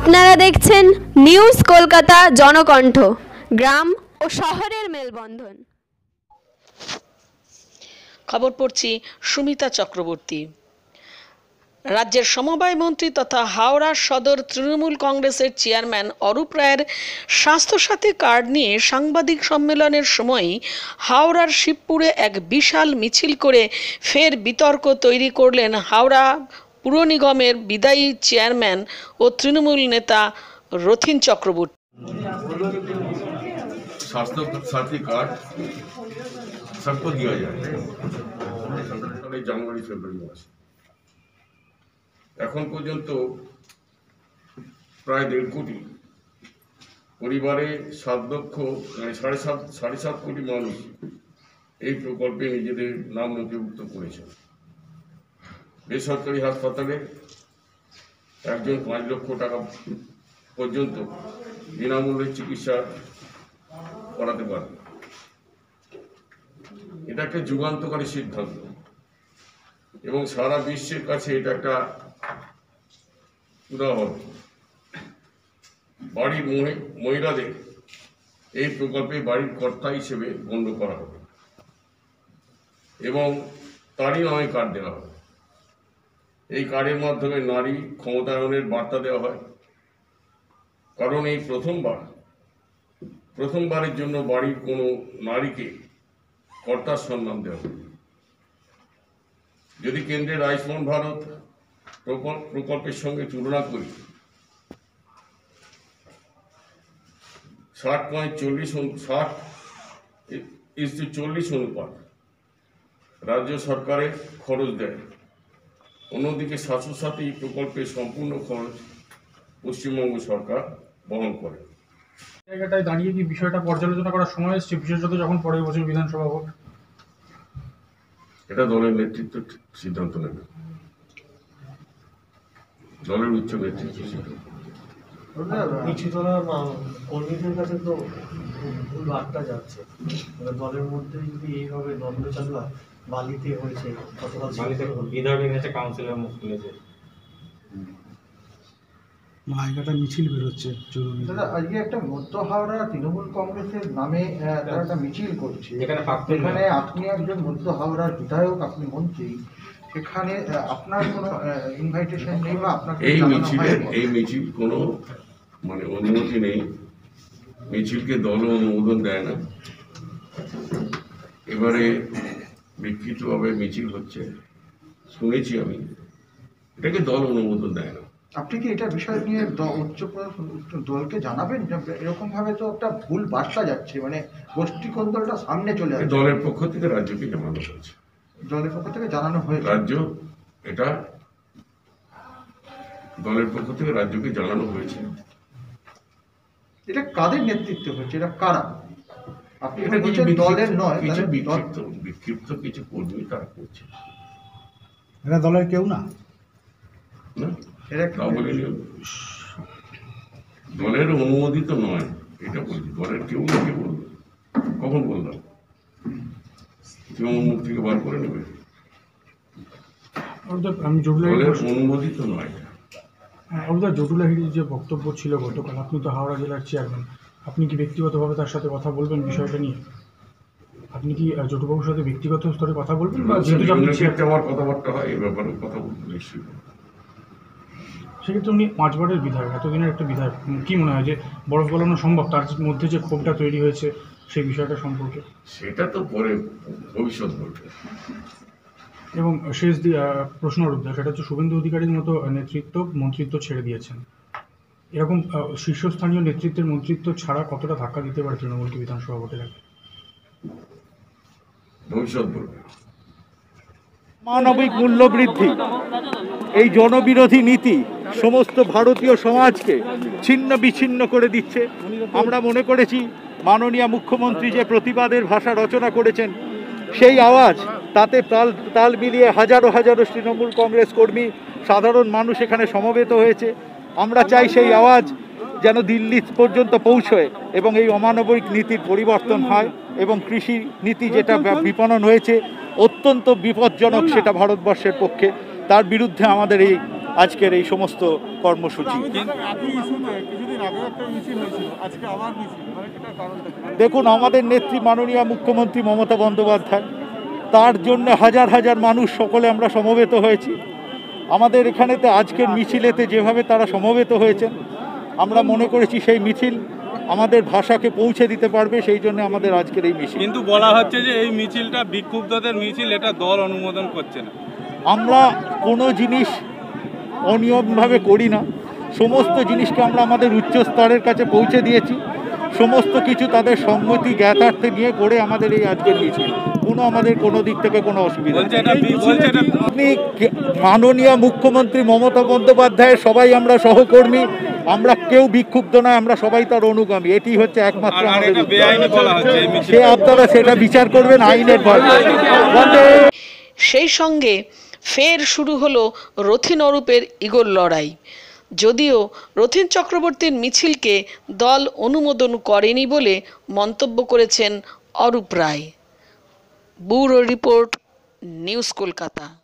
আপনারা দেখছেন নিউজ কলকাতা জনকণ্ঠ, গ্রাম ও শহরের মেলবন্ধন। খবর পড়ছি সুমিতা চক্রবর্তী। রাজ্যের সমবায় মন্ত্রী তথা হাওড়া সদর তৃণমূল কংগ্রেসের চেয়ারম্যান অরূপ রায়ের স্বাস্থ্যসাথী কার্ড নিয়ে সাংবাদিক সম্মেলনের সময় হাওড়ার শিবপুরে এক বিশাল মিছিল করে ফের বিতর্ক তৈরি করলেন হাওড়া পুর নিগমের বিদায়ী চেয়ারম্যান ও তৃণমূল নেতা রথিন চক্রবর্তী स्वास्थ्य साथी कार्ड सबको दिया जाए সালে জানুয়ারি ফেব্রুয়ারি মাসে এখন পর্যন্ত প্রায় দেড় কোটি পরিবারে সাত লক্ষ মানে সাড়ে সাত সাড়ে সাত কোটি মানুষ এই প্রকল্পে নিজেদের নাম নথিভুক্ত করেছে বেসরকারি হাসপাতালে একজন পাঁচ লক্ষ টাকা পর্যন্ত বিনামূল্যে চিকিৎসা করাতে পারবে এটা একটা যুগান্তকারী সিদ্ধান্ত। এবং সারা বিশ্বের কাছে এটা একটা উদাহরণ। বাড়ির মহিলাদের এই প্রকল্পে বাড়ির কর্তা হিসেবে গণ্য করা হবে। এবং তারই নামে কার্ড দেওয়া হবে। এই কার্ডের মাধ্যমে নারী ক্ষমতায়নের বার্তা দেওয়া হয়। কারণ এই প্রথমবার, প্রথমবারের জন্য বাড়ির কোনো নারীকে কর্তার সম্মান দেওয়া হবে যদি কেন্দ্রের আয়ুষ্মান ভারত প্রকল- প্রকল্পের সঙ্গে তুলনা করি, ষাট পয়েন্ট চল্লিশ ষাট ইস চল্লিশ অনুপাত রাজ্য সরকারের খরচ দেয়। অন্যদিকে স্বাস্থ্যসাথী প্রকল্পের সম্পূর্ণ খরচ পশ্চিমবঙ্গ সরকার বহন করে। জায়গাটায় দাঁড়িয়ে কি বিষয়টা পর্যালোচনা করার সময় এসছে? বিশেষত যখন পরের বছর বিধানসভা ভোট। এটা দলের নেতৃত্ব ঠিক সিদ্ধান্ত নেবে। দলের উচ্চ নেতৃত্ব সিদ্ধান্ত। তোলা কর্মীদের কাছে তো ভুল বার্তা যাচ্ছে। দলের মধ্যে যদি এইভাবে দ্বন্দ্ব চালু হয় বালিতে হয়েছে অথবা বালিতে বিধায়ক এনেছে কাউন্সিলর মুখ খুলেছে। মাইকাটা মিছিল বেরোচ্ছে জরুরি। দাদা আজকে একটা মধ্য হাওড়া তৃণমূল কংগ্রেসের নামে তারা একটা মিছিল করছে। এখানে আপনি একজন মধ্য হাওড়ার বিধায়ক আপনি মন্ত্রী। সেখানে আপনার কোনো ইনভাইটেশন নেই বা আপনাকে এই মিছিলের এই মিছিল কোনো মানে অনুমতি নেই। মিছিলকে দল অনুমোদন দেয় না। এবারে বিক্ষিপ্তভাবে মিছিল হচ্ছে। শুনেছি আমি। এটাকে দল অনুমোদন দেয় না। আপনি কি এটা বিষয় নিয়ে উচ্চ দলকে জানাবেন? এরকম ভাবে তো একটা ভুল বার্তা যাচ্ছে মানে গোষ্ঠী কোন্দলটা সামনে চলে আসছে। দলের পক্ষ থেকে রাজ্যকে জানানো হয়েছে। দলের পক্ষ থেকে জানানো হয়েছে। রাজ্য এটা দলের পক্ষ থেকে রাজ্যকে জানানো হয়েছে। এটা কাদের নেতৃত্বে হচ্ছে এটা কারা? আপনি এটা কিছু দলের নয় কিছু বিক্ষিপ্ত বিক্ষিপ্ত কিছু কর্মী তারা করছে। এরা দলের কেউ না। এরা। দলের অনুমোদিত নয় এটা বলছি। দলের কেউ না কে বলল কখন বললাম? তৃণমূল মুখ থেকে বার করে নেবে। আমি দলের অনুমোদিত নয়। এটা। অর্থাৎ জটুলাহির যে বক্তব্য ছিল গতকাল আপনি তো হাওড়া জেলার চেয়ারম্যান আপনি কি ব্যক্তিগতভাবে তার সাথে কথা বলবেন বিষয়টা নিয়ে? আপনি কি জটুবাবুর সাথে ব্যক্তিগত স্তরে কথা বলবেন বা যেহেতু আপনি আমার কথাবার্তা হয় এই ব্যাপারে কথা বলতে নিশ্চয়ই সেক্ষেত্রে উনি পাঁচবারের বিধায়ক এতদিনের একটা বিধায়ক। কি মনে হয় যে বরফ গলানো সম্ভব? তার মধ্যে যে ক্ষোভটা তৈরি হয়েছে সেই বিষয়টা সম্পর্কে? সেটা তো পরে ভবিষ্যৎ বলবে। এবং শেষ দিয়ে প্রশ্ন উদ্ধার সেটা হচ্ছে শুভেন্দু অধিকারীর মতো নেতৃত্ব মন্ত্রিত্ব ছেড়ে দিয়েছেন। এরকম শীর্ষস্থানীয় নেতৃত্বের মন্ত্রিত্ব ছাড়া কতটা ধাক্কা দিতে পারে তৃণমূলকে বিধানসভা ভোটের আগে ভবিষ্যৎ মানবিক মূল্যবৃদ্ধি এই জনবিরোধী নীতি সমস্ত ভারতীয় সমাজকে ছিন্ন বিচ্ছিন্ন করে দিচ্ছে। আমরা মনে করেছি মাননীয় মুখ্যমন্ত্রী যে প্রতিবাদের ভাষা রচনা করেছেন সেই আওয়াজ তাতে তাল তাল মিলিয়ে হাজারো হাজারো তৃণমূল কংগ্রেস কর্মী সাধারণ মানুষ এখানে সমবেত হয়েছে। আমরা চাই সেই আওয়াজ যেন দিল্লি পর্যন্ত পৌঁছয় এবং এই অমানবিক নীতির পরিবর্তন হয় এবং কৃষি নীতি যেটা বিপণন হয়েছে অত্যন্ত বিপজ্জনক সেটা ভারতবর্ষের পক্ষে। তার বিরুদ্ধে আমাদের এই আজকের এই সমস্ত কর্মসূচি। দেখুন, আমাদের নেত্রী মাননীয় মুখ্যমন্ত্রী মমতা বন্দ্যোপাধ্যায়, তার জন্য হাজার হাজার মানুষ সকলে আমরা সমবেত হয়েছি। আমাদের এখানেতে আজকের মিছিলেতে যেভাবে তারা সমবেত হয়েছেন আমরা মনে করেছি সেই মিছিল আমাদের ভাষাকে পৌঁছে দিতে পারবে সেই জন্য আমাদের আজকের এই মিছিল। কিন্তু বলা হচ্ছে যে এই মিছিলটা বিক্ষুব্ধদের মিছিল এটা দল অনুমোদন করছে না। আমরা কোনো জিনিস অনিয়মভাবে করি না। সমস্ত জিনিসকে আমরা আমাদের উচ্চ স্তরের কাছে পৌঁছে দিয়েছি। সমস্ত কিছু তাদের সম্মতি জ্ঞাতার্থে নিয়ে করে আমাদের এই আজকের মিছিল কোনো আমাদের কোনো দিক থেকে কোনো অসুবিধা আপনি মাননীয় মুখ্যমন্ত্রী মমতা বন্দ্যোপাধ্যায়ের সবাই আমরা সহকর্মী আমরা কেউ বিক্ষুব্ধ নয় আমরা সবাই তার অনুগামী। এটি হচ্ছে একমাত্র সে আপনারা সেটা বিচার করবেন আইনের ভয়। সেই সঙ্গে ফের শুরু হলো রথিনরূপের ইগোর লড়াই। যদিও রথিন চক্রবর্তীর মিছিলকে দল অনুমোদন করেনি বলে মন্তব্য করেছেন Arup Roy. Bureau report, news Kolkata.